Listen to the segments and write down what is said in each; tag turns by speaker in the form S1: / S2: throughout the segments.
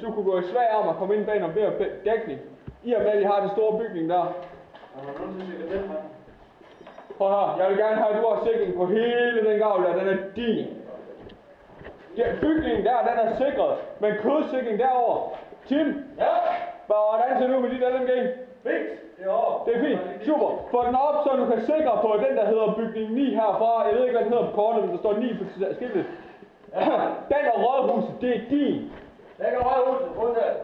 S1: hvis du kunne gå i svag arm og komme ind bag noget mere dækning. I og med, at vi har den store bygning der.
S2: Det er.
S1: Prøv her, jeg vil gerne have, at du har sikring på hele den gavl der, den er din. Ja, bygningen der, den er sikret, men kødsikring derover. Tim,
S2: Ja.
S1: hvordan ser du ud med dit LMG?
S2: Fint. Det er.
S1: Det er fint, super. Få den op, så du kan sikre på den, der hedder bygning 9 herfra. Jeg ved ikke, hvad den hedder på kortet, men der står 9 på skiltet. Den og rådhuset, det er din.
S2: Der kan røde huset. Prøv det.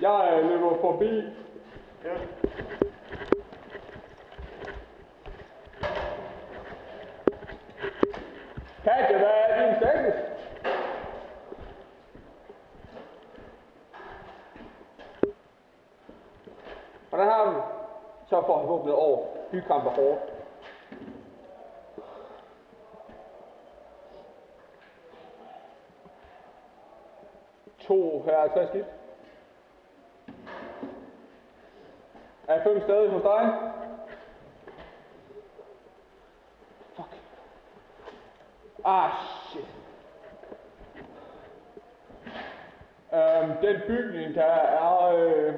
S1: Jeg øh, løber forbi.
S2: Ja.
S1: Katja, hvad er din status? Hvordan har du det? Så for at have våbnet over. Bykamp er hårdt. To her tre skift. Er fem stadig hos dig? Fuck. Ah, shit. Øhm, den bygning, der er øh,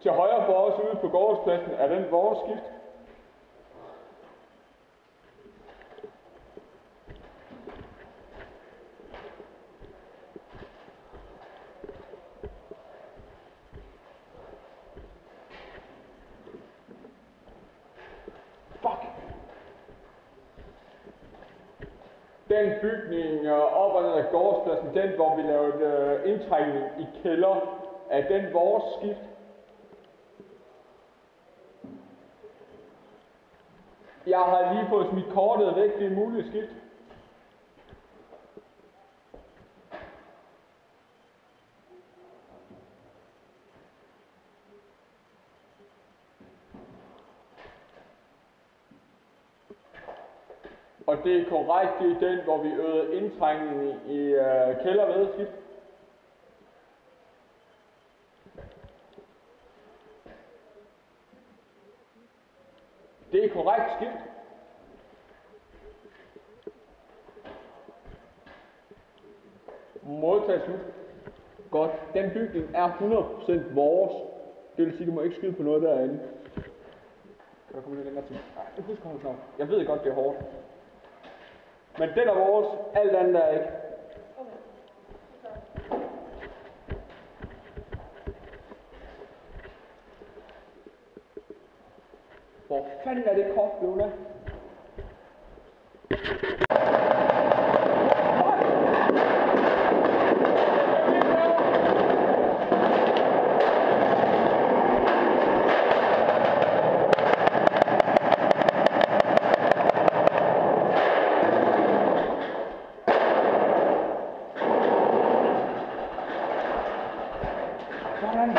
S1: til højre for os ude er den vores skift? Den bygning øh, op og ned ad gårdspladsen, den hvor vi lavede øh, indtrængning i kælder, er den vores skift? Jeg har lige fået smidt kortet væk, det er muligt skift. Og det er korrekt, det er den, hvor vi øvede indtrængning i øh, kælder. Det er korrekt skift. Modtag slut. Godt. Den bygning er 100% vores. Det vil sige, du må ikke skyde på noget derinde. Kan du komme lidt længere til? Nej, det husker hans navn. Jeg ved godt, det er hårdt. Men den er vores, alt andet er ikke. Hvor fanden er det kort blevet af? Sådan.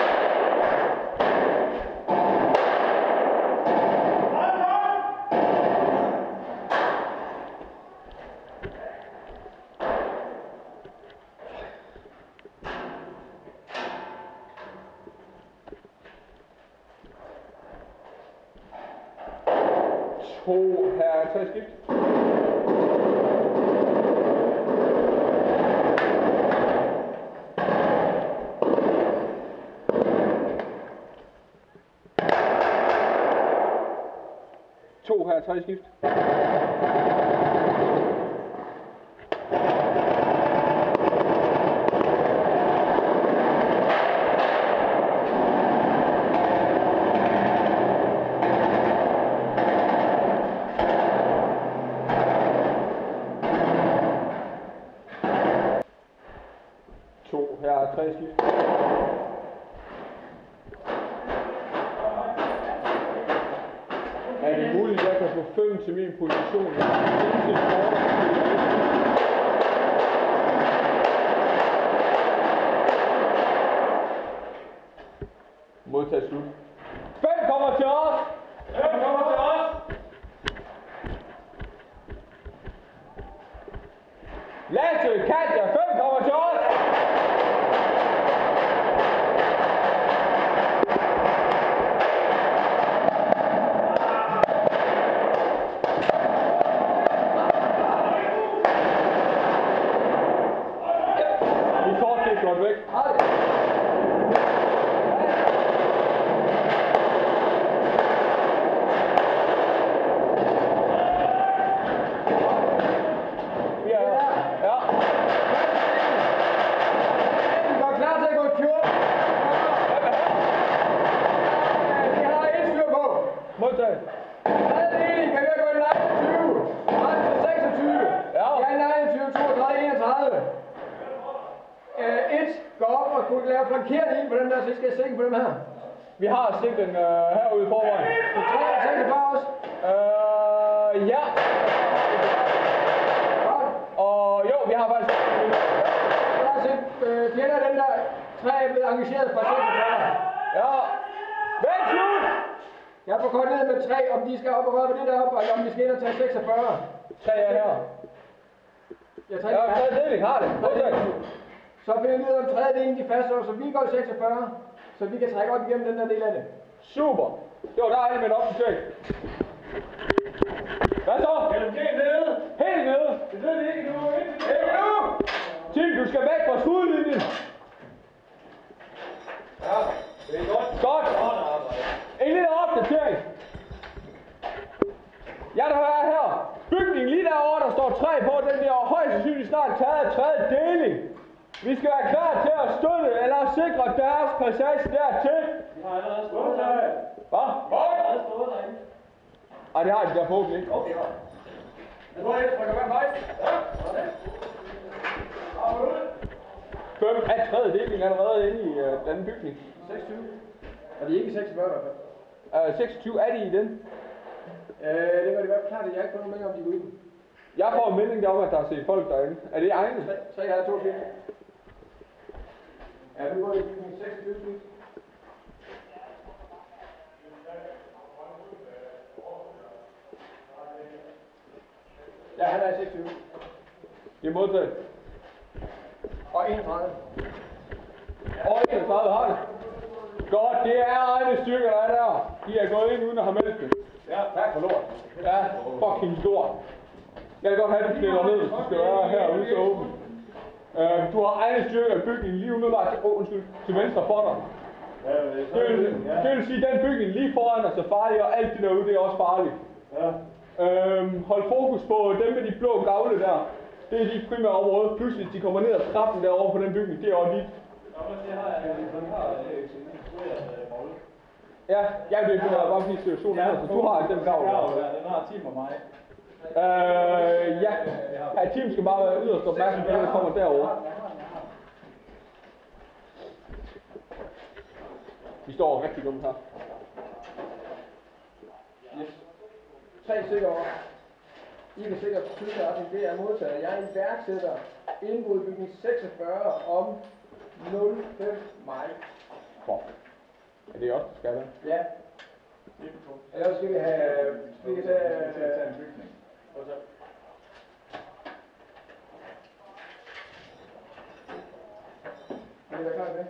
S1: To her tre skift. To her tre skift. på 5 til min position. Jeg har sindssygt kort. Modtaget slut. 5 kommer til os!
S2: Hvem kommer til os?
S1: Lasse, Katja, 5 kommer til os! Vi får det godt væk. Vi er her. Ja.
S3: Vi går klar til at gå i 14. Vi har et styr på.
S1: Modtaget.
S3: Tredje deling kan vi gå i line 20. Frem til 26.
S1: Ja.
S3: Jeg er i line 20, 32, 31. Øh, et går op og kunne lave flankeret ind på den der, så I skal se på dem her.
S1: Vi har sikring øh, herude i forvejen.
S3: Så 3 og 46 også.
S1: Øh, ja.
S3: Godt.
S1: Og jo, vi har faktisk...
S3: Jeg har set øh, fjender den der. Tre er blevet engageret fra 46.
S1: Ja. Vent slut!
S3: Jeg får kort ned med 3, om de skal op og røre ved det der op, eller om de skal ind og tage 46.
S1: Tre er her.
S3: Jeg
S1: Ja, tredje deling har det. Modtaget.
S3: Så finder vi ud af, om tredje delen de fastholder, så vi går i 46, så vi kan trække op igennem den der del af det.
S1: Super. Det var dejligt med en opdatering. Hvad så?
S2: Er du helt nede?
S1: Helt nede.
S2: Det ved vi ikke nu. Ikke
S1: nu! Tim, du skal væk fra skudlinjen.
S2: Ja, det er godt.
S1: Godt. En lille opdatering. Jeg der er her. Bygningen lige derovre, der står træ på, den bliver højst sandsynligt snart taget af tredje deling. Vi skal være klar til at støtte eller sikre deres passage dertil.
S2: Vi har allerede stået der.
S1: Hvad?
S2: Vi har allerede stået derinde.
S1: Ej, det har de der forhåbentlig ikke.
S2: Okay, ja. Jeg tror, jeg trykker med mig. Ja, sådan. Absolut.
S1: Fem af tredje deling allerede inde i uh, den bygning.
S3: 26. Og de er ikke 46 i hvert fald.
S1: Uh, 26 er de i den.
S3: Øh, det var det godt klart, at jeg ikke får nogen melding om, de er ude.
S1: Jeg får en melding om, at der er set folk derinde. Er det egne?
S3: 3, 3 halv 2 4. Ja, du går i bygning 26 slut. Ja, han er i 26.
S1: Det er modtaget.
S3: Og 31.
S1: Og 31 har det. Godt, det er egne styrker, der er der. De er gået ind uden at have meldt det.
S2: Ja, tak for lort.
S1: Ja, fucking lort. Jeg vil godt have, at du stiller ned, hvis du skal være herude så åben. Øh, du har egne styrker i bygningen lige umiddelbart til, oh, undskyld, til venstre for dig.
S2: Ja, det er
S1: Det vil, det vil sige, at den bygning lige foran os er farlig, og alt det derude, det er også farligt.
S2: Ja.
S1: Øhm, hold fokus på dem med de blå gavle der. Det er de primære områder. Pludselig de kommer ned ad trappen derovre på den bygning. Det er også dit.
S2: Det har jeg.
S1: Ja, jeg vil bare fordi situationen er, så du har den gavle. der.
S2: Den har Tim og mig.
S1: Øh, ja. ja. Team skal bare være yderst opmærksom på, at der kommer derovre. Vi står rigtig dumt her.
S3: Yes. Tre stykker over. I kan sikkert tydeligt at det er modtaget. Jeg er iværksætter indbrud i bygning 46 om 05 maj.
S1: Fuck. Er det også, der skal være?
S3: Ja. Ellers skal vi have... Vi kan tage...
S2: en
S3: I klar til det?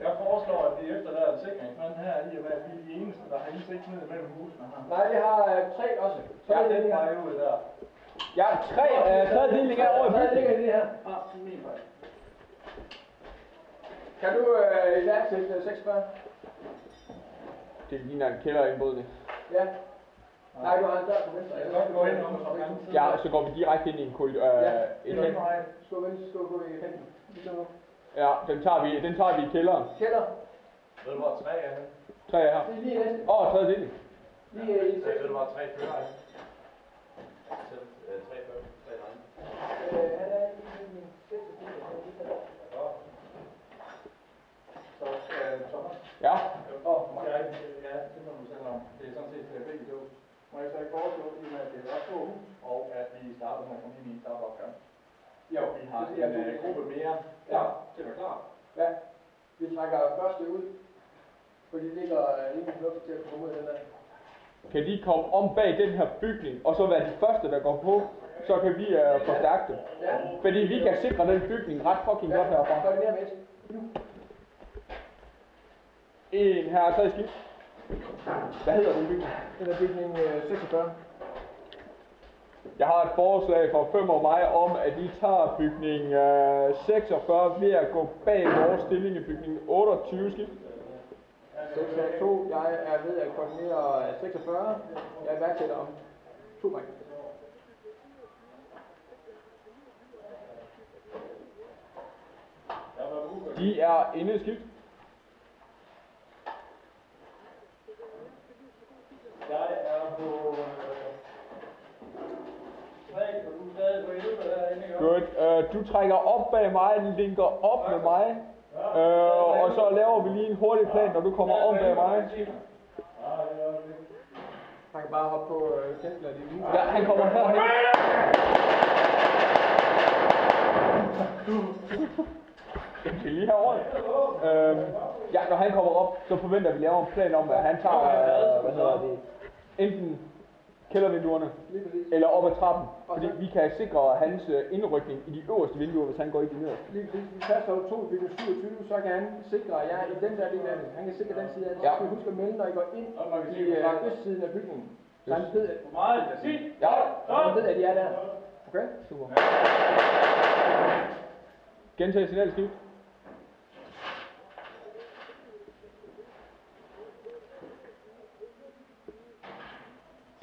S2: Jeg foreslår, at vi efter der er sikring, men her i og med, at vi er de eneste, der har indsigt ned mellem husene her.
S3: Nej, vi har øh, tre også. Så
S2: Ja,
S3: er det
S2: den
S3: her.
S2: vej ud der.
S1: Ja, tre af tredje deling er over i
S3: Hvad ligger i det her?
S2: Ah, min vej.
S3: Kan du øh, iværksætte øh, 46?
S1: Det ligner en kælderindbrydning.
S3: Ja. Nej, du har en dør på venstre.
S2: Jeg kan godt gå ind om side.
S1: Ja, så går vi direkte ind i en korridor. Øh,
S3: Ja,
S1: en
S2: Den vej.
S3: Skål venstre, skål gå i kanten.
S1: Ja, den tager vi, den tager vi i kælderen.
S3: Kælder.
S2: Ved du, hvor tre er henne?
S1: Tre er her.
S3: Det er lige næste.
S2: Ah.
S1: Åh, oh, tredje deling.
S3: Lige øh, i
S2: Så ved du, hvor tre fører er? Selv, øh, tre fører, tre drenge.
S3: Øh, han er i bygning 26.
S2: Så, øh, Thomas.
S1: Ja.
S2: Åh, oh, jeg, ja, det må du selv om. Det er sådan set øh, begge. Må jeg så ikke foreslå, med at det er ret få hus, og at vi starter med at komme ind i en startopgave.
S3: Jo,
S2: Vi har
S3: det er
S2: en øh, gruppe mere.
S3: Ja.
S2: Det er klar.
S3: Ja, vi trækker første ud, for de ligger øh, rimelig fornuftigt til at komme ud af den der.
S1: Kan de komme om bag den her bygning, og så være de første, der går på, så kan vi uh, forstærke det.
S3: Ja.
S1: Fordi vi kan sikre den bygning ret fucking godt herfra.
S3: Koordiner med. Nu.
S1: En her, tre skift. Hvad hedder den bygning?
S3: Den er bygning øh, 46.
S1: Jeg har et forslag fra Fem og mig om, at I tager bygning øh, 46 ved at gå bag vores stilling i bygning 28 skift.
S3: 602. Jeg er ved at koordinere øh, 46. Jeg er iværksætter om to gange.
S1: De er inde i skift.
S2: Jeg er på øh, 3, og du er stadig på 11 derinde, ikke?
S1: Godt. Øh, du trækker op bag mig, linker op med mig. Øh, og så laver vi lige en hurtig plan, når du kommer om bag mig.
S2: Ja.
S3: Han kan bare hoppe på øh, de hvide.
S1: Ja, han kommer herhen. Den skal lige herovre. Øhm, ja, når han kommer op, så forventer vi laver en plan om, at han tager, øh, hvad hedder det, enten kældervinduerne, eller op ad trappen. Fordi vi kan sikre hans øh, indrykning i de øverste vinduer, hvis han går i de nederste.
S3: Lige præcis. Vi fastholder to i bygning 27, så kan han sikre jer i den der del af det. Han kan sikre den side af det. Så
S1: Ja.
S3: skal I huske at melde, når I går ind
S2: Og
S3: i øh, østsiden af bygningen. Så han ved, at,
S2: Hvor meget? Sig!
S1: Ja,
S3: han ved, at I er der. Okay?
S1: super. Gentag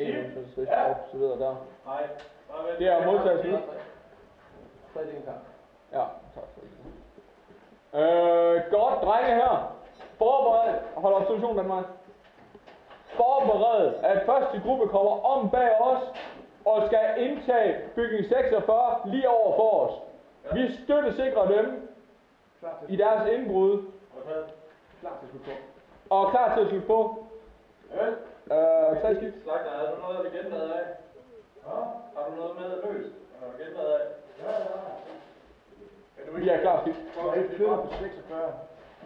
S1: signalskift. En ja. op, så videre der.
S2: Nej. Bare vent.
S1: Det er modtaget slut.
S3: Så er det en kamp.
S1: Ja, tak for det. Øh, godt, drenge her. Forbered, hold observation Danmark. Forbered, at første gruppe kommer om bag os, og skal indtage bygning 46 lige over for os. Vi støttesikrer dem
S3: Klar til,
S1: i deres indbrud,
S2: Okay.
S3: klar til slut på.
S1: og er klar til at slutte på.
S2: Ja.
S1: Øh, tre skift.
S2: Slagter, har du noget at genlade af? Ja. Har du noget med løst? Har du genlade af? Ja, ja. Kan du
S1: Vi er klar skift.
S3: Og vi flytter på 46.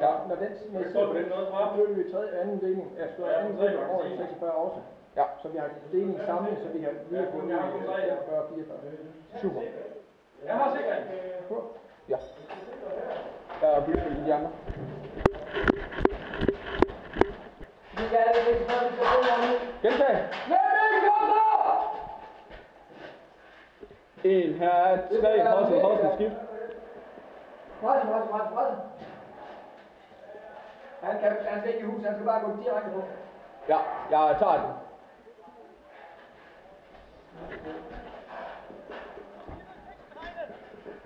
S1: Ja.
S3: Når den
S2: Jeg
S3: sidder
S2: står
S3: på
S2: på den noget fra.
S3: så flytter vi i tredje anden deling. Ja, så
S2: Ja,
S3: anden
S2: tre
S3: deling over i
S2: ti.
S3: 46 også.
S1: Ja.
S3: Så vi har deling samlet, så vi lige
S2: jeg har
S3: i 45 og 44.
S1: Super.
S2: Jeg har sikring.
S1: Ja. Der er bygget i de andre.
S3: Vi kan alle 46, vi skal få noget nu.
S1: Gentag. En her er tre, hostel, hostel, skift.
S3: Presse, presse, presse, presse. Han, kan, han skal ikke i hus, han skal bare gå direkte på.
S1: Ja, jeg tager den.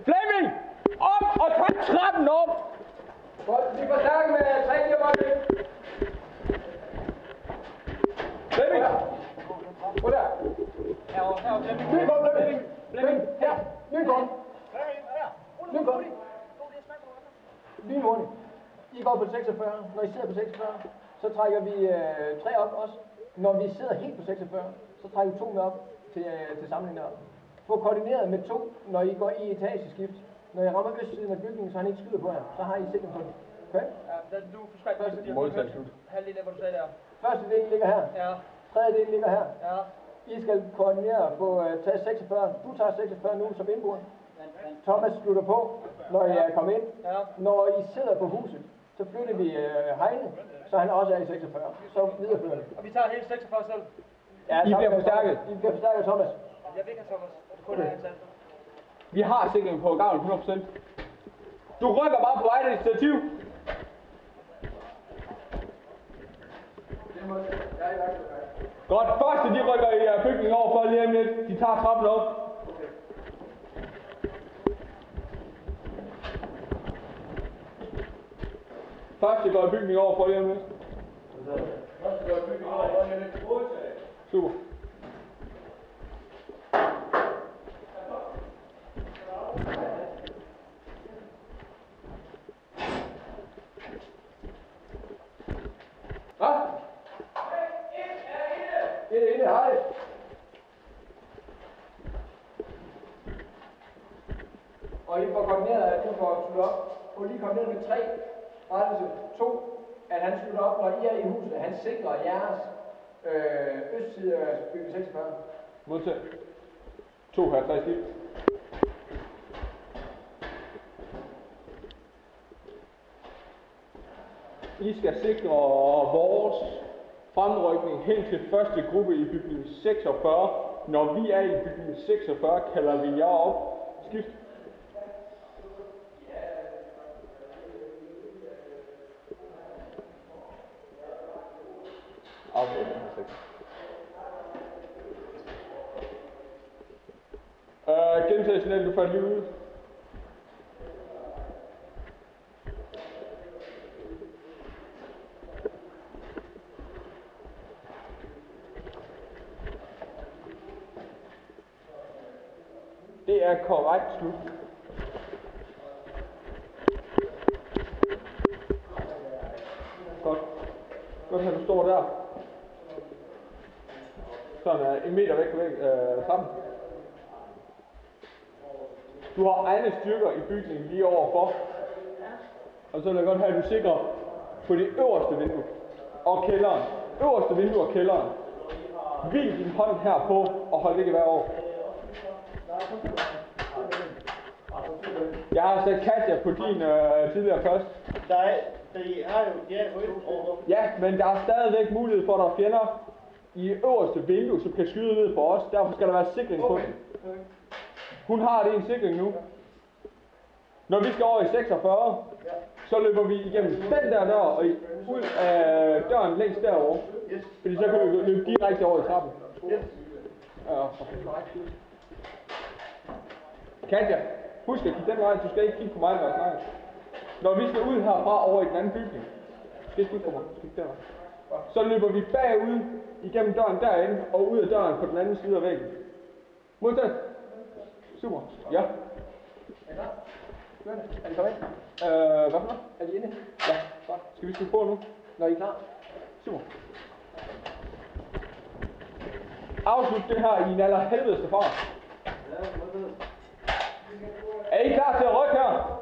S1: Flemming! Op og tag trappen op!
S3: Vi får snakke med 3 kilometer.
S1: Flemming!
S3: Hvor der? Ny kom, Flemming. Flemming, her. Ny kom. Ny kom. Lynhurtigt. I går på 46. Når I sidder på 46, så trækker vi øh, tre op også. Når vi sidder helt på 46, så trækker vi to med op til, øh, til sammenligning op. Få koordineret med to, når I går i etageskift. Når I rammer østsiden af bygningen, så han ikke skyder på jer. Så har I sikring på den. Okay?
S4: Ja, den, du første del.
S1: Måltal slut.
S4: Halvdelen af, hvad du sagde der.
S3: Første del ligger her.
S4: Ja,
S3: Tredje del ligger her.
S4: ja.
S3: I skal koordinere på uh, tage 46. Du tager 46 nu som indbruger.
S4: Men, men,
S3: Thomas slutter på, når I er kommet ind.
S4: ja.
S3: Når I sidder på huset, så flytter vi uh, Heine, så han også er i 46. Så viderefører vi.
S4: Og vi tager hele 46 selv.
S3: Ja,
S1: I bliver forstærket.
S3: I bliver forstærket, Thomas.
S4: Jeg vil ikke have Thomas. Du kun have ansat.
S1: Vi har sikring på gavn 100%. Du rykker bare på eget initiativ. Godt, første de rykker i uh, bygningen over for lige om lidt. De tager trappen op. Første går i bygningen over for lige om lidt. Super.
S3: højt. Og I får godt ned, at du får sluttet op. Hun lige kom ned med tre. Rettelse ligesom to, at han slutter op, når I er i huset. Han sikrer jeres øh, østside af bygge 46.
S1: Modtag. 52 liv. I skal sikre vores fremrykning hen til første gruppe i bygning 46. Når vi er i bygning 46, kalder vi jer op. Skift. Okay, Uh, her sektor. Du fandt lige ud. Det er korrekt slut. Godt. Godt, at du står der. Sådan uh, en meter væk væk uh, sammen. Du har egne styrker i bygningen lige overfor. Og så vil jeg godt have, at du sikrer på det øverste vindue og kælderen. Øverste vindue og kælderen. Hvil din hånd her på og hold ikke hver år. Jeg har sat Katja på din øh, tidligere først.
S5: Der er, de har jo, over.
S1: Ja, men der er stadigvæk mulighed for, at der er fjender i øverste vindue, som kan skyde ned på os. Derfor skal der være sikring på den. Hun har det en sikring nu. Når vi skal over i 46, så løber vi igennem den der dør og ud af døren længst derovre.
S5: Yes.
S1: Fordi så kan vi løbe direkte over i trappen.
S5: Yes.
S1: Ja. Katja, husk at kigge den vej. Du skal ikke kigge på mig, når jeg snakker. Når vi skal ud herfra over i den anden bygning, du skal ikke kigge på mig, du skal den vej. Så løber vi bagud igennem døren derinde og ud af døren på den anden side af væggen. Modtaget. Super. Ja.
S3: Kørende. Er de kommet ind?
S1: Øh, hvad for noget?
S3: Er de inde?
S1: Ja. Godt. Skal vi skrive på nu?
S3: Når I er klar?
S1: Super. Afslut det her i en allerhelvedeste fart. Er I klar til at rykke her?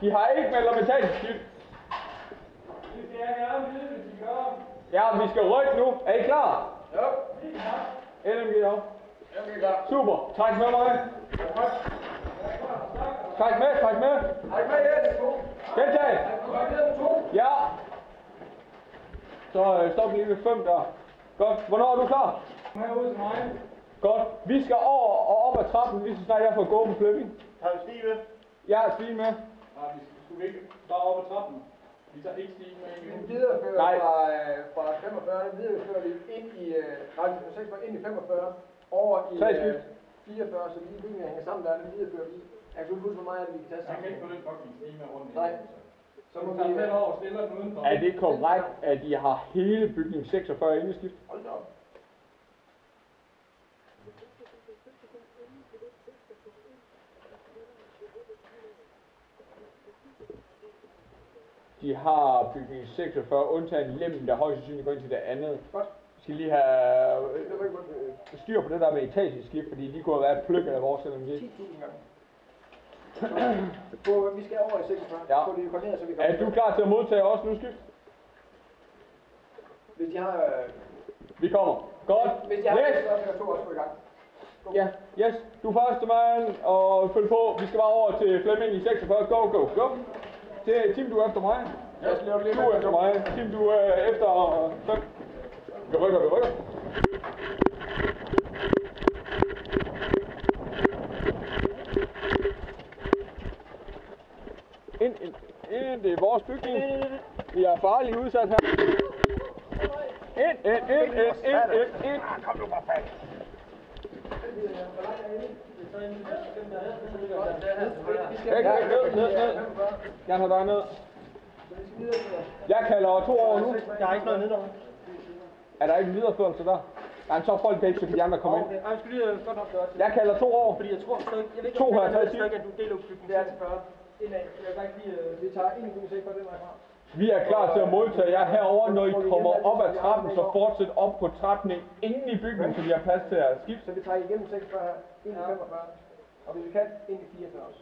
S1: De har ikke meldt om betalingsskift. Ja, vi skal rykke nu. Er I klar?
S3: Jo.
S1: LMG op.
S3: Ja, vi er klar.
S1: Super. Træk med mig. Træk med, træk med.
S3: I med, Jes?
S1: Gentag.
S3: Er du koordineret med to?
S1: Ja. Så øh, stop lige ved 5 der. Godt. Hvornår er du klar?
S2: Kom herud til mig.
S1: Godt. Vi skal over og op ad trappen, lige så snart jeg får gået med Flemming.
S5: Har vi stige med?
S1: Jeg er Stine med.
S2: Nej, vi skulle ikke bare op ad trappen. Vi tager ikke stigen med
S3: Den
S2: igen.
S3: viderefører
S1: Nej.
S3: fra, øh, fra 45, den viderefører vi ind i, øh, nej, fra 46 ind i 45, over i øh,
S1: skift.
S3: 44, så lige bygningen hænger sammen der, den viderefører vi. Jeg kan ikke huske, hvor meget af det vi kan tage
S2: Jeg kan
S3: sammen.
S2: ikke få den fucking stige med rundt.
S3: Nej.
S2: Så må vi tage den over og stille den udenfor.
S1: Er det korrekt, at I har hele bygning 46 inde i skift?
S3: Hold da op.
S1: De har bygning 46, undtagen lemmen, der højst sandsynligt går ind til det andet.
S3: Godt.
S1: Vi skal lige have
S3: ikke
S1: øh, styr på det der med etageskift, fordi de kunne have været plukket af vores LMG.
S3: 10.000 gange. På, vi skal over i 46.
S1: Ja.
S3: Få det koordineret, så vi
S1: Er du klar til at modtage også nu skift?
S3: Hvis de har... Øh,
S1: Vi kommer. Godt.
S3: hvis de har...
S1: Yes.
S3: Så skal to også gå i gang.
S1: Ja, yes. Du er første mand, og følg på. Vi skal bare over til Flemming i 46. Go, go, go. Til Tim, du er efter mig.
S3: Jeg skal lave det
S1: Du er efter mig. Tim, du er efter 5. Vi rykker, vi rykker. Ind, ind, ind. Det er vores bygning. Vi er farligt udsat her. Ind, ind, ind, ind, ind, ind, ind. Kom nu, for fanden. Væk, væk, ned, ned, ned. Jeg har dig ned. Jeg kalder to over nu.
S5: Jeg har ikke noget nedover.
S1: Er der ikke en videreførelse der? Nej, så folk væk, så kan de andre komme ind.
S5: Jeg skulle lige øh, godt nok gøre.
S1: Jeg kalder to over.
S5: Fordi jeg tror stadig, jeg ved ikke,
S1: To
S5: om er du deler bygningen
S3: Det er
S5: 46. Indad. Jeg kan ikke lige... Øh,
S3: Vi tager ind i bygningen 46 den vej fra.
S1: Vi er klar til at modtage jer herover, når I kommer op ad trappen, så fortsæt op på trappen ingen i bygningen, så vi har plads til at skifte.
S3: Så vi trækker igennem 46 her, ind i 45, og hvis vi kan, ind i 44 også.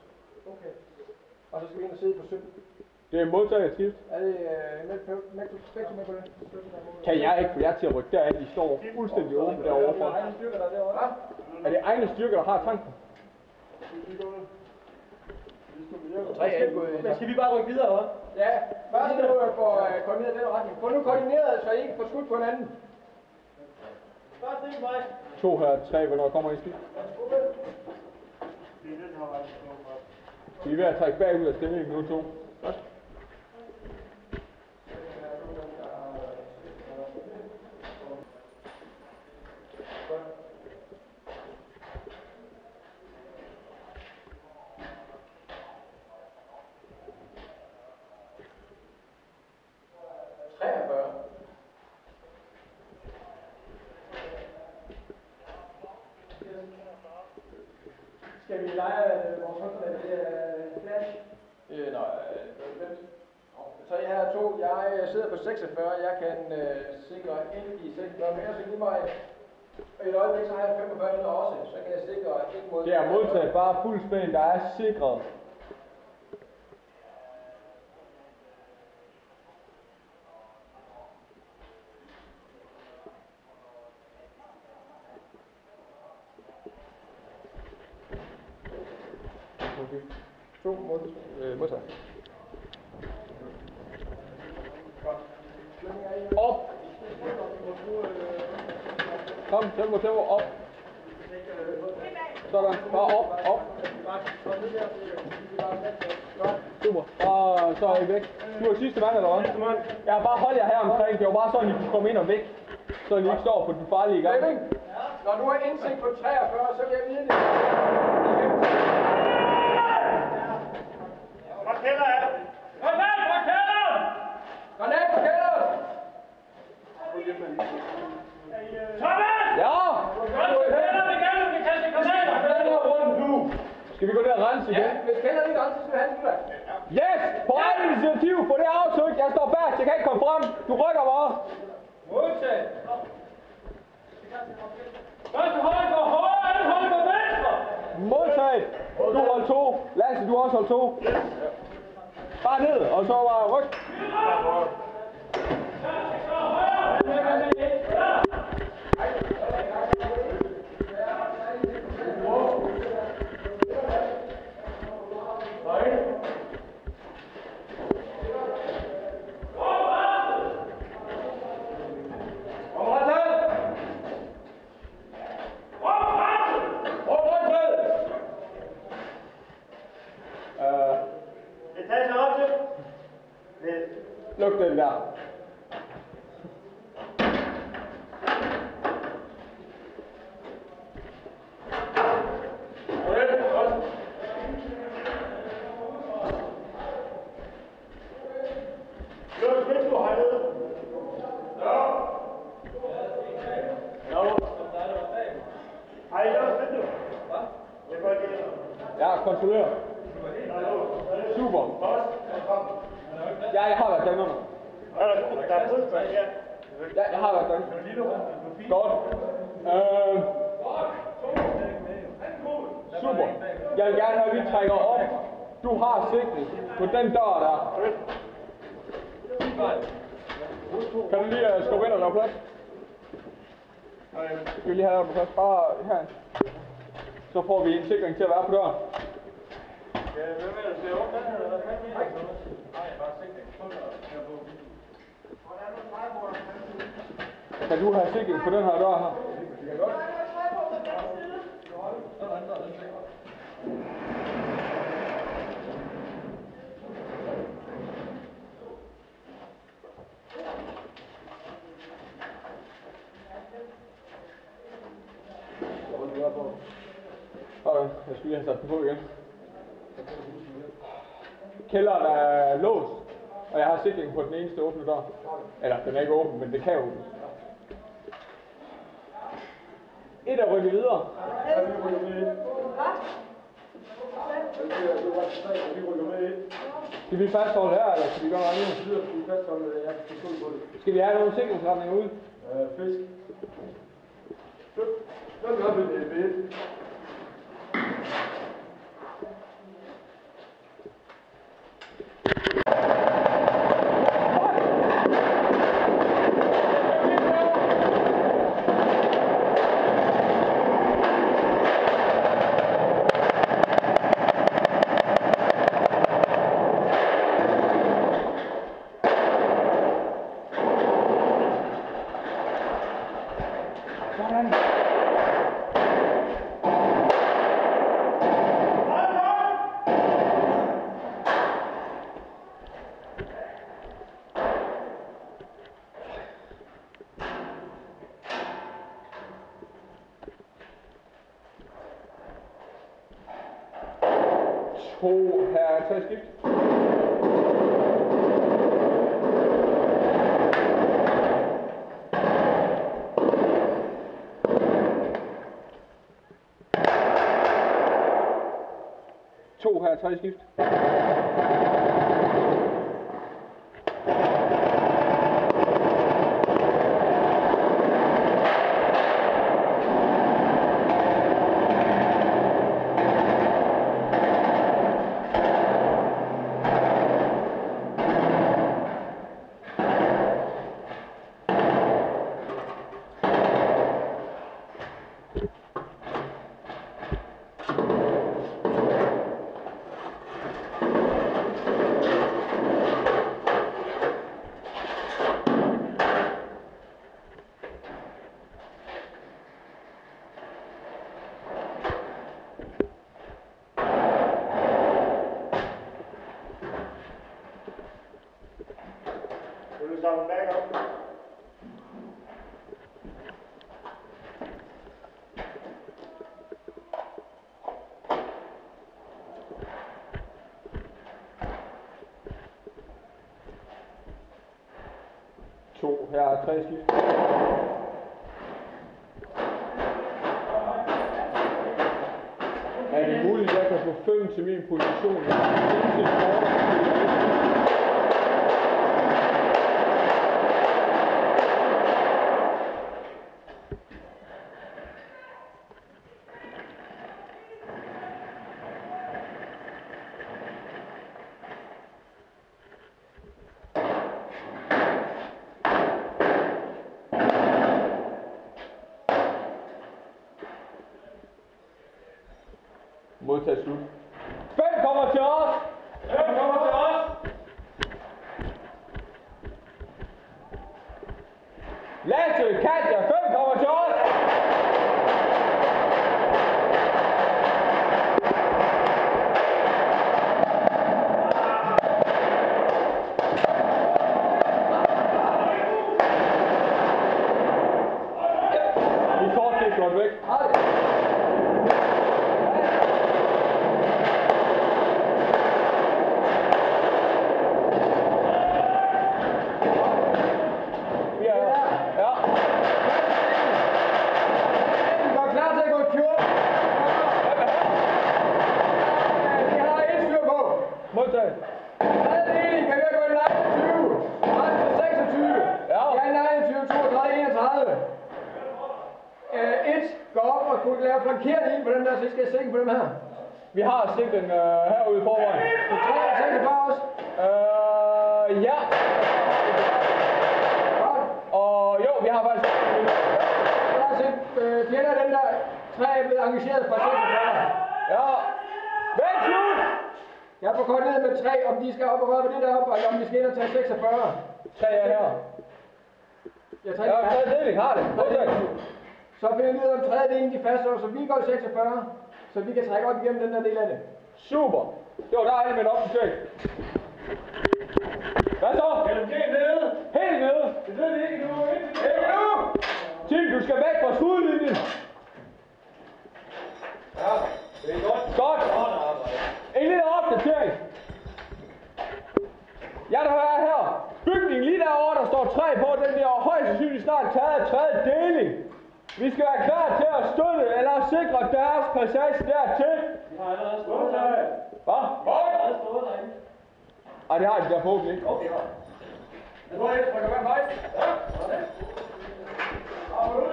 S3: Okay. Og så skal vi ind og sidde på 17.
S1: Det er modtaget at skift.
S3: Er det øh, med, på det?
S1: Kan jeg ikke få jer til at rykke derind? De står fuldstændig åbne derovre for.
S2: Egen styrker der derovre.
S3: Hvad?
S1: Er det egne styrker, der har tanken?
S3: Er
S5: skal vi bare rykke videre, hva'?
S3: Ja, først nu øh, få øh, koordineret den retning. Få nu koordineret, så I ikke får skudt på hinanden.
S5: Bare stil mig.
S1: To her, tre, hvornår kommer I skift? Vi er ved at trække bagud af stillingen nu to.
S3: Skal vi lege øh, vores håndslag med øh, flash? Øh, nej, øh, vent. Så jeg her to, jeg øh, sidder på 46, jeg kan øh, sikre ind i 46, men ellers så giv mig et øjeblik, så har jeg 45 minutter også, så kan jeg sikre ind mod...
S1: Det er modtaget bare fuld spænd, der er sikret. Okay. To mod, øh, modtaget. Op! Kom, tempo, tempo, op! Sådan, bare op, op. Super. Og så er I væk. Du er sidste mand, eller hvad? Jeg har bare holdt jer her omkring. Det var bare sådan, I kunne komme ind og væk. Så I ikke står på den farlige gang.
S3: Flemming, når du har indsigt på 43, så vil jeg vide det.
S2: Hvor kælder
S1: Jeg vil gerne have, at vi trækker op. Du har sigtet på den dør der. Kan du lige uh, skubbe ind og lave plads? Skal vi lige have dig på plads? Bare her. Så får vi en sikring til at være på døren. Kan du have sikring på den her dør her? Okay, jeg skal lige have sat den på igen. Kælderen er låst, og jeg har sikring på den eneste åbne dør. Eller, den er ikke åben, men det kan åbne. Et er rykket videre. Skal vi fastholde her, eller skal vi gøre noget andet?
S2: Videre, vi på det.
S1: Skal vi have nogle sikringsretninger ud?
S2: Øh, fisk. Så, så gør vi det ved.
S1: Sådan. To her tre skift. To her tre skift. 2. Her er tre skift. Er det muligt, at jeg kan få 5 til min position?
S3: Flankeret ind på den der, så I skal sikre på dem her.
S1: Vi har sikring øh, herude i forvejen.
S3: Så 3 og 46 også.
S1: Øh, ja.
S3: Godt.
S1: Og jo, vi har faktisk...
S3: Os øh, fjender den der. Tre er blevet engageret fra 46.
S1: Ja. Vent, slut!
S3: Jeg får kort ned med 3, om de skal op og røre på det deroppe, eller om de skal ind og tage 46.
S1: Tre er her.
S3: Jeg
S1: Ja,
S3: tager
S1: tredje deling har det. Modtaget.
S3: Så finder vi ud af, om tredje delen de fastholder, så vi går i 46, så vi kan trække op igennem den der del af det.
S1: Super. Det var dejligt med en opdatering. Hvad så?
S5: Er du helt nede?
S1: Helt nede.
S5: Det ved vi ikke nu. Ikke
S1: Ikke nu! Tim, du skal væk fra skudlinjen.
S5: Ja, det er godt.
S1: Godt. En lille opdatering. Ja, der er her. Bygningen lige derovre, der står træ på, den bliver højst sandsynligt snart taget af tredje deling. Vi skal være klar til at støtte eller sikre deres passage dertil.
S2: Vi har allerede stået der.
S1: Hvad?
S2: Vi har allerede stået derinde.
S1: Ej, det har de der forhåbentlig ikke.
S2: Okay, hold. Jeg tror, jeg trykker hver vej. Ja, sådan. Og ud.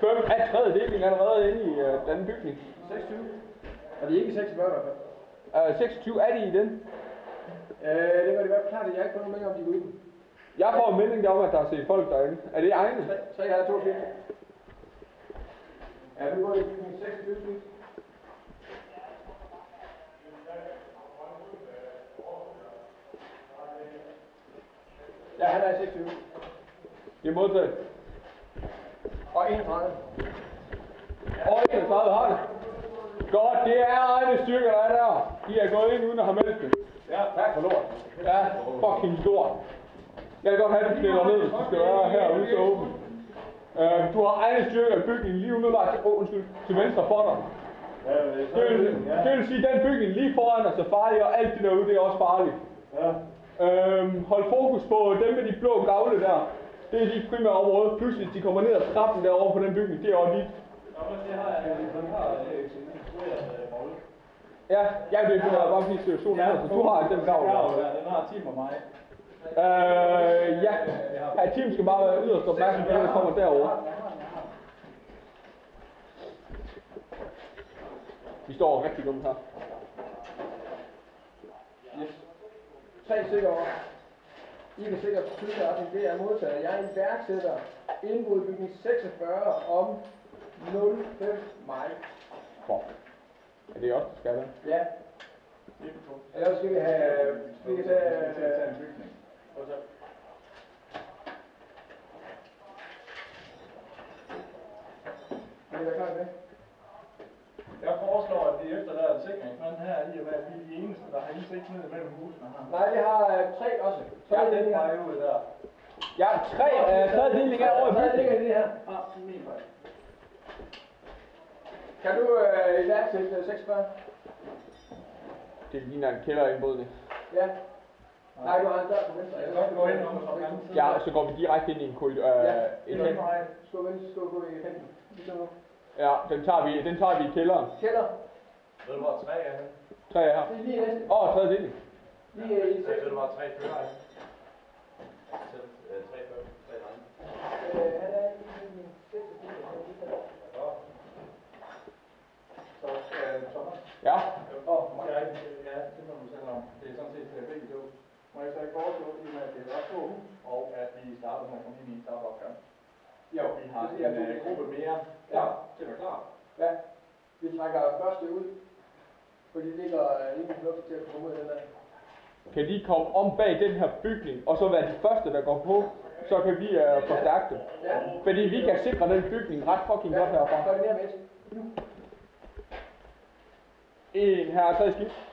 S1: Fem af tredje deling allerede inde i øh, den bygning.
S3: 26. Og de er ikke 46 i hvert fald.
S1: Øh, 26 er de i den.
S3: Øh, det var det i hvert fald klart, at jeg ikke får nogen melding om, de går ud.
S1: Jeg får en melding om, at der er set folk derinde. Er det egne?
S3: 3, 3 her, 2 4. Nu går det i bygning 26. stykker. Ja, han er i 26.
S1: Det er modtaget.
S3: Og 31.
S1: Og 31 har det. Godt, det er egne styrker, der er der. De er gået ind uden at have meldt det.
S2: Ja, tak for lort.
S1: Ja, fucking lort. Jeg kan godt have, at du stiller ned, du skal være herude så åben. Øh, du har egne styrker i bygningen lige umiddelbart til, oh, undskyld, til venstre for dig.
S2: Ja, det er
S1: Det vil, det vil sige, at den bygning lige foran er farlig, og alt det derude, det er også farligt.
S2: Ja.
S1: Øhm, hold fokus på dem med de blå gavle der. Det er de primære områder. Plus hvis de kommer ned ad trappen derovre på den bygning, det er også dit.
S2: Øh, øh.
S1: Ja, jeg vil bare fordi situationen er, så du har den gavl der.
S2: der. Den har Tim og mig.
S1: Øh, ja. ja, team skal bare være yderst opmærksom på, at der kommer derovre. Vi står rigtig dumt her.
S3: Yes. Tre stykker over. I kan sikkert tydeligt op, det er modtaget. Jeg er iværksætter indbrud bygning 46 om 05 maj.
S1: Fuck. Er det også, skal være?
S3: Ja. Ellers skal vi have... Vi kan tage...
S2: en bygning. Og så
S3: Vi er klar med.
S2: Jeg foreslår, at det er efter der er sikringsmand her, i og med, at vi er de eneste, der har indsigt ned mellem husene her.
S3: Nej, vi har øh, tre også.
S2: Så er den vej ud der.
S1: Ja, tre øh, tredje deling er over i
S3: Tre ligger i det her.
S2: Ah, min vej.
S3: Kan du øh, iværksætte øh, 46?
S1: Det ligner en kælderindbrydning.
S3: Ja. Nej, du har dør på venstre.
S2: Jeg kan gå ind om anden side.
S1: Ja, så går vi direkte ind i en korridor. Øh,
S3: Ja,
S1: en hen.
S3: er Skål venstre, skål gå i. Ligesom nu.
S1: Ja, den tager vi, den tager vi i kælderen.
S3: Kælder.
S2: Ved du, hvor tre er henne?
S1: Tre er her.
S3: Det er lige næste.
S1: Åh, oh, tredje deling.
S3: Lige øh, i 6.
S2: ved du, hvor tre fører er øh, tre fører, tre drenge.
S3: Øh, han er i bygning 26.
S2: Så, øh, Thomas?
S1: Ja.
S2: Åh, oh, må jeg ikke, ja, det må du selv om. Det er sådan set øh. Må jeg så ikke foreslå, med at det er ret få hus, og at vi starter med at komme ind i en startopgave.
S3: Jo,
S2: Vi har
S3: det er
S2: en øh, gruppe mere.
S3: Ja.
S2: det er klar.
S3: Ja, vi trækker første ud. Fordi det ligger øh, ingen fornuft til at komme ud af den der.
S1: Kan de komme om bag den her bygning, og så være de første, der går på, så kan vi uh, forstærke dem.
S3: Ja.
S1: Fordi vi kan sikre den bygning ret fucking godt herfra.
S3: Koordinér med et.
S1: En her er taget skidt.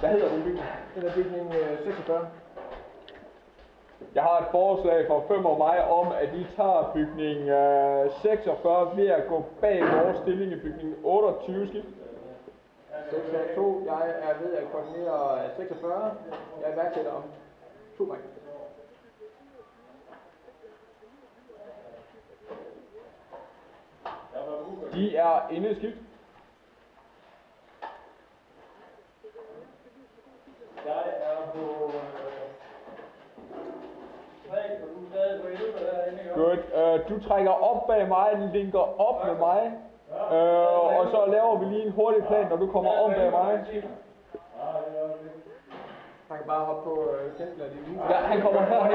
S1: Hvad hedder den bygning?
S3: Den er bygning øh, 46.
S1: Jeg har et forslag fra fem og mig om, at I tager bygning uh, 46 ved at gå bag vores stilling i bygning 28 skidt.
S3: 6 er 2. Jeg er ved at koordinere øh, 46. Jeg er iværksætter om to gange.
S1: De er inde i skidt.
S2: Jeg er på øh, tre, og du stadig på 11 derinde, ikke?
S1: Godt. Uh, du trækker op bag mig, linker op med mig. Uh, og så laver vi lige en hurtig plan, når du kommer om bag mig.
S3: Han kan bare hoppe på øh, de hvide.
S1: Ja, han kommer herhen.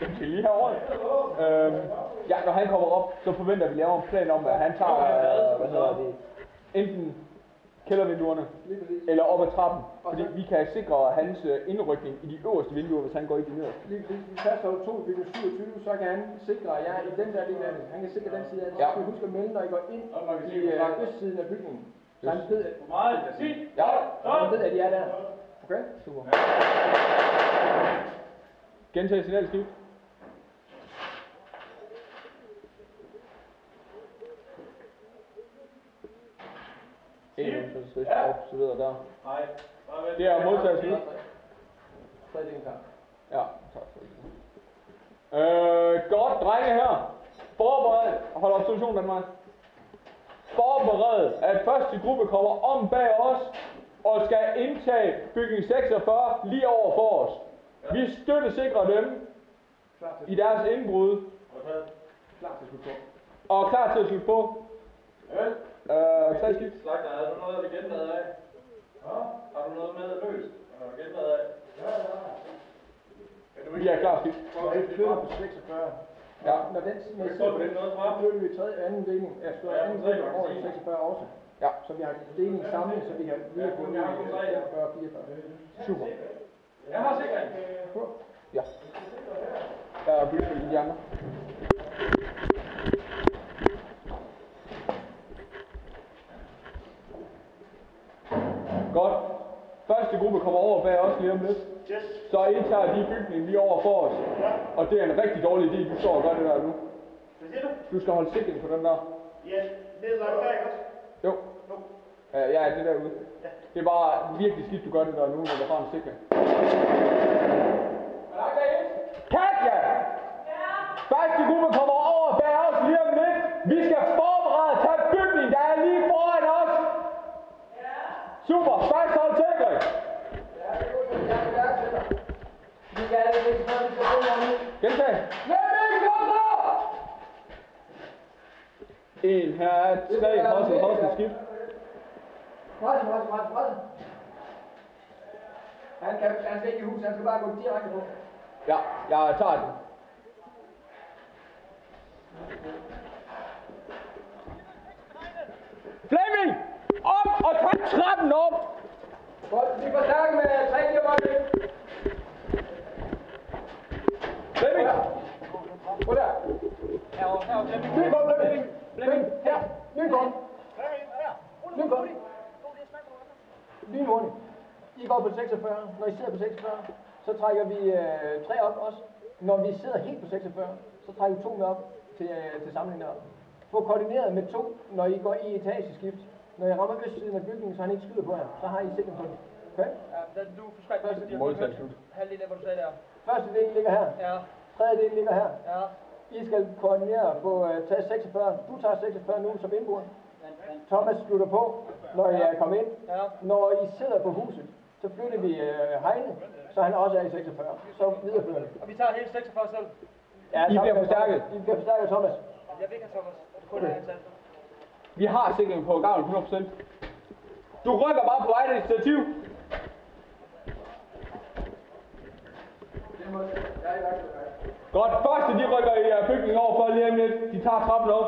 S1: Jeg skal lige herover. Øhm, ja, når han kommer op, så forventer vi at lave en plan om, at han tager, øh, hvad hedder det, enten kældervinduerne, eller op ad trappen. Fordi vi kan sikre hans øh, indrykning i de øverste vinduer, hvis han går i de nederste.
S3: Lige præcis. Vi fastholder to i bygning 27, så kan han sikre jer i den der del af det. Han kan sikre den side af det. Så
S1: Ja.
S3: skal I huske at melde, når I går ind
S2: Og
S3: i øh, østsiden af bygningen. Så han ved, at,
S2: Hvor meget? Sig!
S1: Ja,
S3: så han ved, at I er der. Okay?
S1: super. Gentag signalskift. En så observeret der.
S2: Nej.
S1: Det er modtaget
S3: en klar.
S1: Ja, tak for det. Øh, godt, drenge her. Forbered, hold observation den vej. Forbered, at første gruppe kommer om bag os og skal indtage bygning 46 lige over for os. Vi støttesikrer dem i deres indbrud
S2: Klar til slut på.
S1: og klar til at slutte på.
S2: Ja.
S1: Øh, tre skift.
S2: Slagter, har du noget, vil genlade af? Ja. Har du noget med løst? Har du genlade af? Ja, ja. Kan du
S1: Vi er klar skift.
S3: Så jeg flytter på 46.
S1: Ja.
S3: Når den når
S2: står på den noget fra.
S3: så vi tredje anden deling. Står
S2: Ja,
S3: anden deling over i
S2: magasiner.
S3: 46 også.
S1: Ja.
S3: Så vi har deling samlet, så vi
S2: Ja, har kun tre, ja.
S3: 45 44.
S1: Super.
S2: Jeg har sikring.
S1: Ja. Der er bygget i de andre. Godt. Første gruppe kommer over bag os lige om lidt.
S6: Yes.
S1: Så indtager de bygningen lige over for os.
S6: Ja.
S1: Og det er en rigtig dårlig idé, du står og gør det der nu.
S6: Hvad siger du?
S1: Du skal holde sikring på den der.
S6: Ja, det er langt bag også.
S1: Jo.
S6: Jo.
S1: Ja, ja, det derude. Det er bare virkelig skidt, du gør det der nu, når du har en sikring. Katja! Første gruppe kommer over bag os lige om lidt. Vi skal forberede tage bygning, der er lige foran os. Super, fasthold sikring.
S3: Vi kan alle det, så vi skal få noget
S1: Gentag. En her, tre, hossen, hossen, skift.
S3: Presse, presse, presse, presse. Han, kan, han skal ikke i huset, han skal bare gå direkte på.
S1: Ja, jeg tager den. Flemming! Op og tag trappen op!
S3: Vi får snakke med tre diamant.
S1: Flemming!
S3: Gå der.
S4: Herovre, herovre, Flemming.
S3: Ny kom, Flemming. Flemming, her. Ny kom. Ny kom. Lynhurtigt. I går på 46. Når I sidder på 46, så trækker vi øh, tre op også. Når vi sidder helt på 46, så trækker vi to med op til, øh, til sammenligning op. Få koordineret med to, når I går i etageskift. Når I rammer østsiden af bygningen, så han ikke skyder på jer. Så har I sikring på den. Okay?
S4: Ja, den, du forsvandt først, hørte
S1: slut.
S4: halvdelen af, hvad du sagde der.
S3: Første del ligger her.
S4: Ja,
S3: Tredje del ligger her.
S4: ja.
S3: I skal koordinere på uh, tage 46. Du tager 46 nu som indbruger.
S4: Men, men,
S3: Thomas slutter på, når I er kommet ind.
S4: ja.
S3: Når I sidder på huset, så flytter vi uh, Heine, så han også er i 46. Så viderefører vi.
S4: Og vi tager hele 46 selv.
S3: Ja,
S1: I bliver forstærket.
S3: I bliver forstærket, Thomas.
S4: Jeg vil ikke have Thomas. Du kunne have ansat.
S1: Vi har sikring på gavl 100%. Du rykker bare på vej til Godt, første de rykker i uh, bygningen over for lige om lidt. De tager trappen op.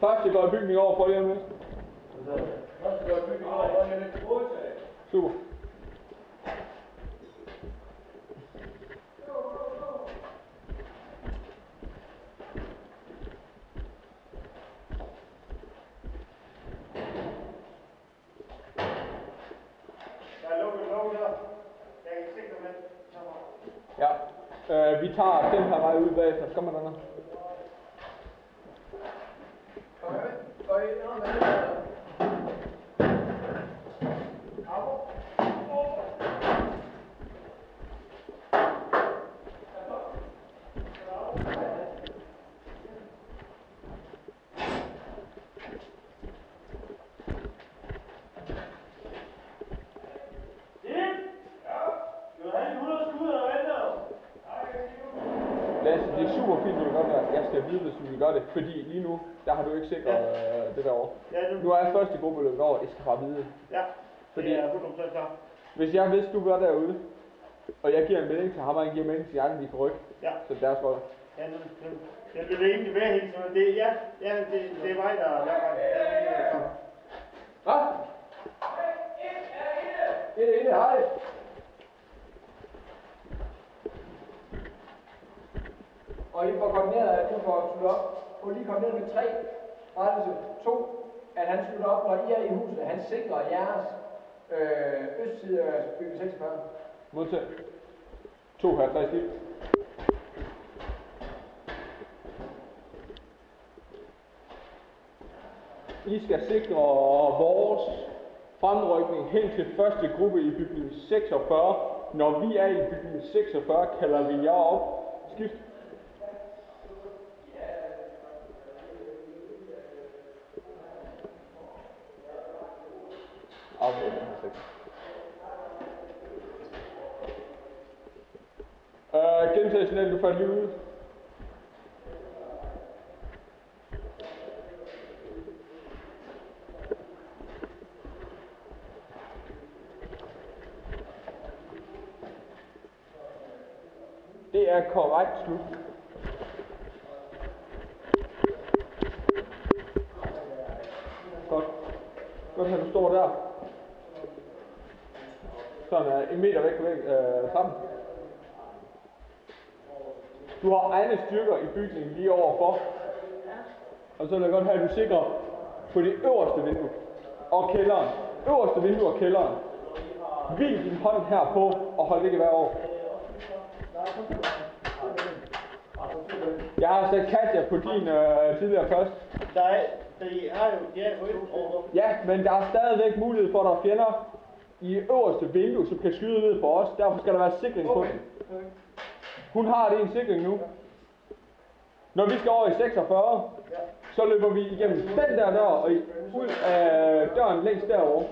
S1: Første går i bygningen over for lige om lidt. Super.
S6: Der er lukket lov der. Jeg kan ikke se dig med.
S1: Ja. Øh, vi tager den her vej ud bagefter. Kom Så kommer der noget.
S6: Du har en 100 skud eller hvad der?
S1: Lasse, det er super fint, du vil gøre det. Jeg skal gøre det. Fordi lige nu, der har du ikke sikret øh, det derovre.
S6: Ja, du,
S1: Nu er første gruppe løbet over. Jeg skal bare vide.
S6: ja.
S1: Fordi-
S6: Det er 100% klar.
S1: Hvis jeg vidste, du var derude, og jeg giver en melding til ham, og han giver en melding til jer, de kan rykke.
S6: Ja.
S1: Så det er deres rolle.
S6: Ja, nu, nu, jeg blev egentlig med hele tiden. Det, ja, ja, det, det er mig, der er der.
S3: Hvad? Det er det ene, hej. Og I får koordineret, at du får sluttet op. Få lige koordineret med tre. Rettelse. To. At han slutter op, når I er i huset. Han sikrer jeres øh, østside af bygge 46.
S1: Modtag. To her, tre skift. I skal sikre vores fremrykning hen til første gruppe i bygning 46 når vi er i bygning 46, kalder vi jer op. Skift. Afbryd den her sektor. Øh, gentag du faldt lige ud. Det er korrekt slut. Godt. Godt, at du står der. Sådan er en meter væk fra væk, øh, sammen. Du har egne styrker i bygningen lige overfor. Og så vil jeg godt have, at du sikrer på det øverste vindue og kælderen. Øverste vindue og kælderen. Hvil din hånd herpå og hold ikke hver over. Jeg har sat Katja på din øh, tidligere først.
S6: Der er, de har jo, over.
S1: Ja, men der er stadigvæk mulighed for, at der er fjender i øverste vindue, som kan skyde ned på os. Derfor skal der være sikring på den. Hun har det i en sikring nu. Når vi skal over i 46, så løber vi igennem den der dør og i- ud af døren længst derovre.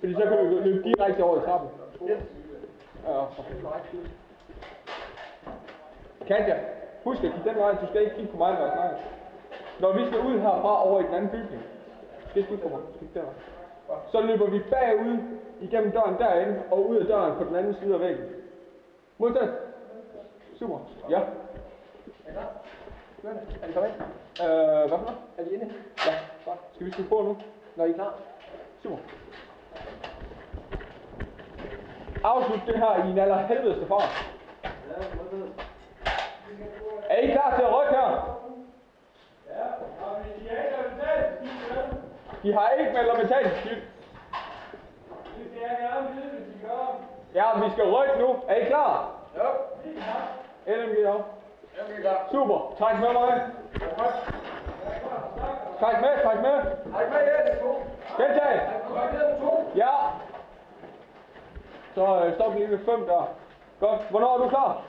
S1: Fordi så kan vi løbe direkte over i trappen. Ja, Katja, husk at kigge den vej. Du skal ikke kigge på mig, når jeg snakker. Når vi skal ud herfra over i den anden bygning, skal ikke kigge på mig, du skal kigge derovre. Så løber vi bagud igennem døren derinde og ud af døren på den anden side af væggen. Modtaget. Super. Ja.
S3: Kørende. Er de kommet ind?
S1: Øh, hvad for noget?
S3: Er de inde?
S1: Ja, godt. Skal vi skrive på nu?
S3: Når I er klar?
S1: Super. Afslut det her i en aller helvedeste fart. Er I klar til at rykke her? De har ikke meldt om betalingsskift. Ja, vi skal rykke nu. Er I klar?
S3: Jo.
S1: LMG op.
S3: Er.
S1: Super. Træk med mig. Træk med, træk med.
S3: Hej med jer.
S1: Gentag. Ja. Så øh, stop lige ved 5 der. Godt. Hvornår er du klar?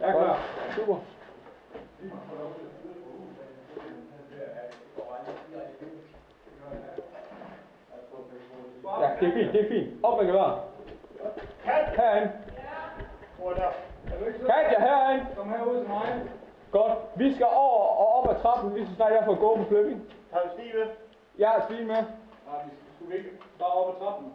S1: Jeg er klar. Super. Ja, det er fint, det er fint. Op med gevær. Herinde.
S6: Hvor er der?
S1: Katja, herinde.
S2: Kom herud til mig.
S1: Godt. Vi skal over og op ad trappen, lige så snart jeg får gået på flipping.
S6: Har vi Stive?
S1: Jeg er Stine med.
S2: Nej, vi skulle ikke bare op ad trappen.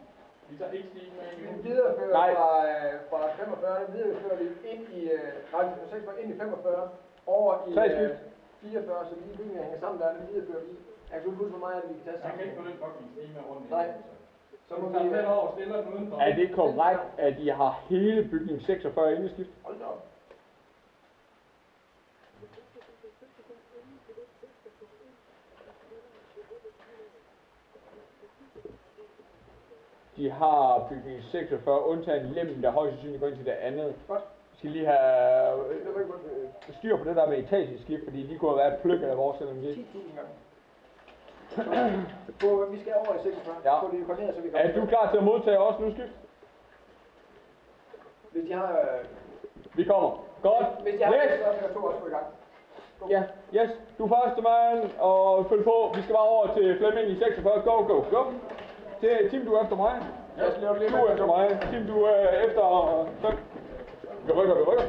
S2: Vi tager ikke stigen med
S3: Vi
S2: endnu.
S3: viderefører
S1: Nej.
S3: fra, øh, fra 45, den viderefører vi ind i, øh, nej, fra 46 ind i 45, over i øh,
S1: skift.
S3: 44, så de bygninger hænger sammen der, den viderefører vi. Jeg kan ikke huske, hvor meget vi kan tage
S2: Jeg kan
S3: sammen.
S2: ikke få den fucking med rundt.
S3: Nej.
S2: Så må vi tage den over og stille den udenfor.
S1: Er det korrekt, at I har hele bygning 46 indeskift?
S3: Hold da op.
S1: De har bygning 46, undtagen lemmen, der højst sandsynligt går ind til det andet.
S3: Godt.
S1: Vi skal lige have
S3: øh,
S1: styr på det der med etageskift, fordi de kunne have været pløk af vores LMG.
S3: 10.000 gange. På, vi skal over i 46.
S1: Ja.
S3: Få det koordineret, så vi kan...
S1: Er du klar til at modtage også nu skift?
S3: Hvis de har... Øh,
S1: Vi kommer. Godt.
S3: hvis de har...
S1: Yes.
S3: Så skal to også gå i gang.
S1: Ja, yes. Du er første mand, og følg på. Vi skal bare over til Flemming i 46. Go, go, go. Til Tim, du er efter mig.
S3: Jeg det lidt
S1: Du er efter mig. Tim, du er efter 5. Vi rykker, vi rykker.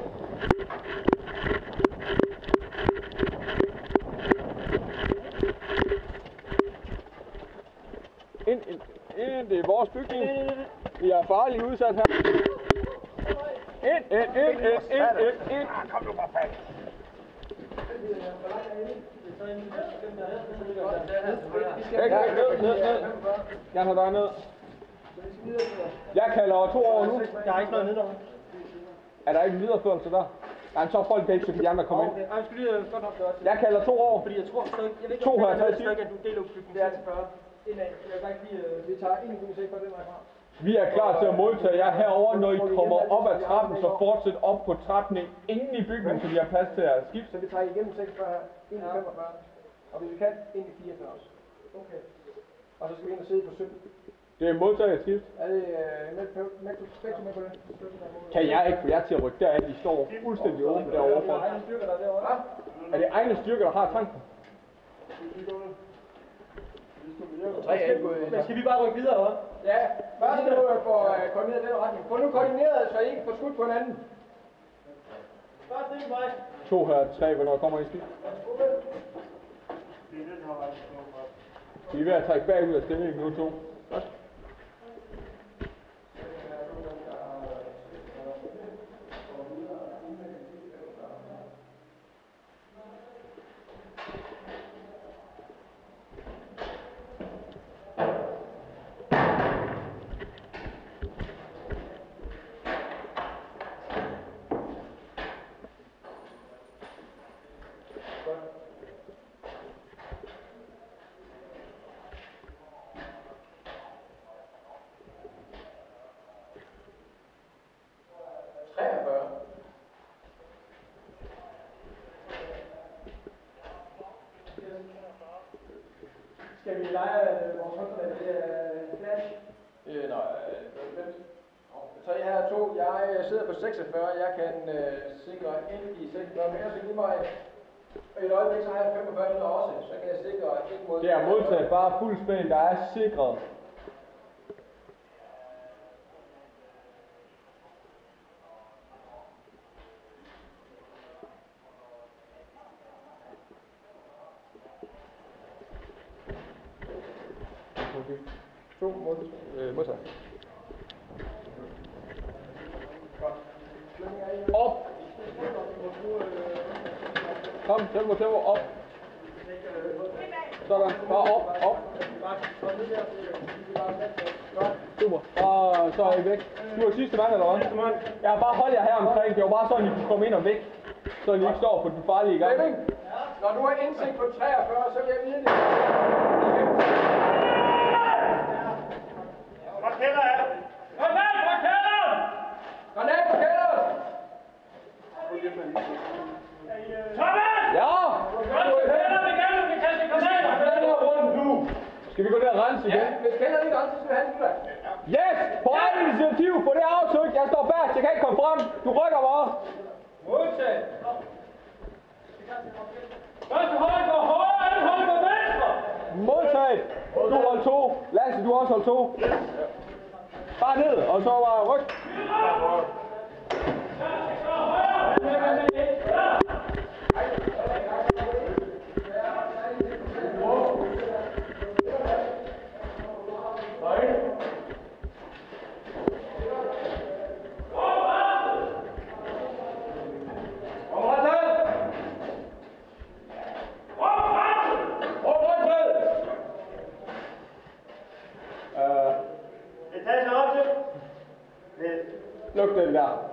S1: Ind, ind, ind, det er vores bygning. Vi er farligt udsat her. Ind, ind, ind, ind, ind, ind, ind. Kom nu.
S3: Vi
S1: Væk, væk, ned, ned, ned. Jeg tager dig ned. Jeg kalder to år nu.
S6: Der er ikke noget nedenunder.
S1: Er der ikke en videreførelse der? Nej, så folk væk, så kan de andre komme ind.
S4: Okay, jeg skulle lige øh, godt nok gøre til.
S1: Jeg kalder to år.
S4: Fordi jeg tror, så, jeg ved ikke,
S1: To
S4: om det er noget, at du deler bygningen.
S3: Det er til 40.
S4: indad. Jeg vil bare ikke lige... øh,
S3: Vi tager en sæk for den vej fra.
S1: Vi er klar til at modtage jer herover, når I kommer op ad trappen, så fortsæt op på trappen ingen i bygningen, så vi har plads til at skifte.
S3: Så vi trækker igennem 46 her, ind i 45. Og hvis vi kan, ind i 44 også.
S4: Okay.
S3: Og så skal vi ind og sidde på 17.
S1: Det er modtaget skift.
S3: Er det øh, med, med, med, spektrum med på det?
S1: Kan jeg ikke få jer til at rykke derind? I står fuldstændig åbent derovre for.
S4: egne styrker, der er derovre.
S1: Er det egne styrker, der har tanken?
S3: Er
S4: Men skal vi bare rykke videre, hva'?
S3: Ja, først nu øh, få øh, koordineret den retning. Få nu koordineret, så I ikke får skudt på hinanden.
S4: Bare stil mig.
S1: To her, tre, hvornår kommer I
S6: er vej, fra.
S1: Vi er ved at trække bagud af stillingen nu to.
S4: Skal vi lege øh, vores håndklæde med øh, flash?
S3: Øh, nej, øh, vent. Så jeg her to, jeg sidder på 46, jeg kan øh, sikre ind i 46, men jeg skal giv mig et øjeblik, så har jeg 45 minutter også, så kan jeg sikre ind mod...
S1: Det er modtaget bare fuld spænding, der er sikret. Okay. To mod, øh, modtaget. Op! Kom, tempo, tempo, op! Sådan, bare op, op. Super. Og så er I væk. Du er sidste mand, eller hvad? Ja, bare hold jer her omkring. Det var bare sådan, I kunne komme ind og væk. Så I ikke står på den farlige gang.
S3: Flemming, når du har indsigt på 43, så vil jeg vide det.
S6: Raketter er.
S5: Granat fra kælderen!
S3: Granat på kælderen!
S5: Thomas!
S1: Ja!
S5: Godt til kælderen igen, vi kan kaste granater!
S1: Skal vi gå ned og rense igen?
S3: Ja, hvis kælderen ikke renser, så skal vi have en udvalg.
S1: Yes! På egen initiativ, få det aftryk. Bag, jeg kan ikke komme frem. Du rykker bare.
S5: Modtaget! Første hold går højre, anden hold går venstre!
S1: Modtaget. Du hold to. Lasse, du også hold to. Bare ned, og så bare ryk. Øh, luk den der.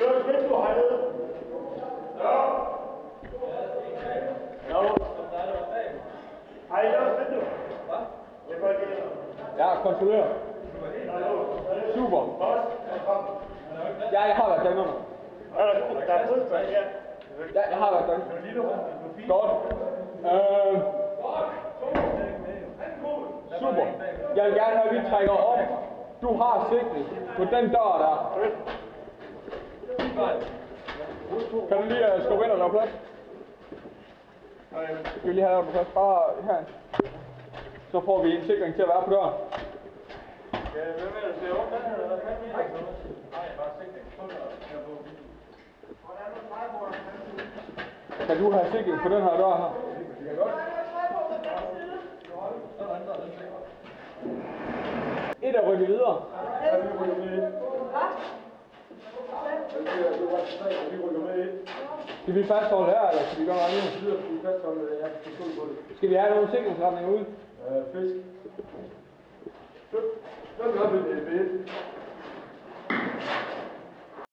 S6: Luk vinduet hernede. Har I lukket vinduet? Det er godt det.
S1: Ja, kontrollør. Super. Ja, jeg har været derinde.
S6: Er der, der er fodbold her.
S1: Ja, jeg har været derinde. Godt. Øh, super. Jeg vil gerne have, at vi trækker op. Du har sigtet på den dør der. Kan du lige uh, skubbe ind og lave plads? Skal vi lige have dig på plads? Bare her. Så får vi en sikring til at være på døren. Kan du har sikring på den her dør her? Et er rykket videre. Skal vi fastholde her, eller skal vi gøre noget andet? Skal vi have nogle sikringsretninger ud?
S6: Fisk.
S3: Så gør vi oppe i det